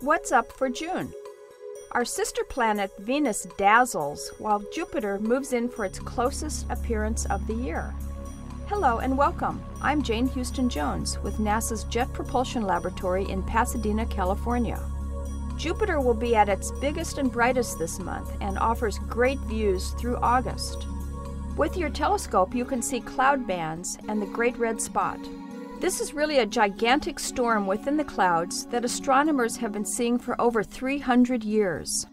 What's up for June? Our sister planet Venus dazzles while Jupiter moves in for its closest appearance of the year. Hello and welcome. I'm Jane Houston Jones with NASA's Jet Propulsion Laboratory in Pasadena, California. Jupiter will be at its biggest and brightest this month and offers great views through August. With your telescope, you can see cloud bands and the Great Red Spot. This is really a gigantic storm within the clouds that astronomers have been seeing for over 300 years.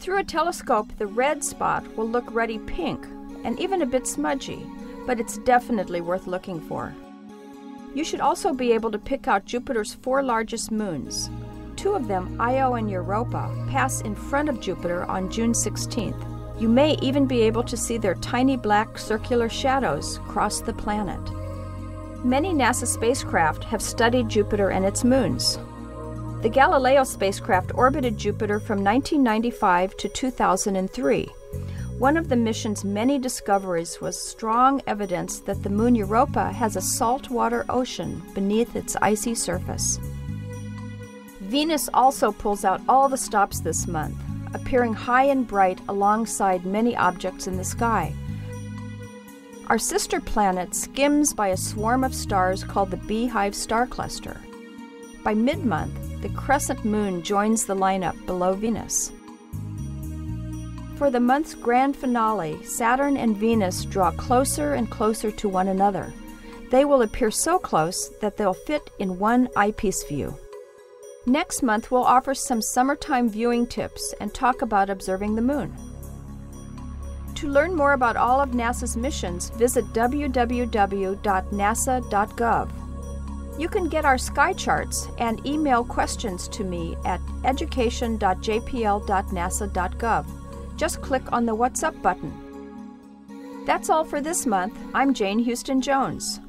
Through a telescope, the red spot will look ruddy pink and even a bit smudgy, but it's definitely worth looking for. You should also be able to pick out Jupiter's four largest moons. Two of them, Io and Europa, pass in front of Jupiter on June 16th. You may even be able to see their tiny black circular shadows cross the planet. Many NASA spacecraft have studied Jupiter and its moons. The Galileo spacecraft orbited Jupiter from 1995 to 2003. One of the mission's many discoveries was strong evidence that the moon Europa has a saltwater ocean beneath its icy surface. Venus also pulls out all the stops this month appearing high and bright alongside many objects in the sky. Our sister planet skims by a swarm of stars called the Beehive Star Cluster. By mid month, the crescent moon joins the lineup below Venus. For the month's grand finale, Saturn and Venus draw closer and closer to one another. They will appear so close that they'll fit in one eyepiece view. Next month, we'll offer some summertime viewing tips and talk about observing the moon. To learn more about all of NASA's missions, visit www.nasa.gov. You can get our sky charts and email questions to me at education.jpl.nasa.gov. Just click on the What's Up button. That's all for this month. I'm Jane Houston Jones.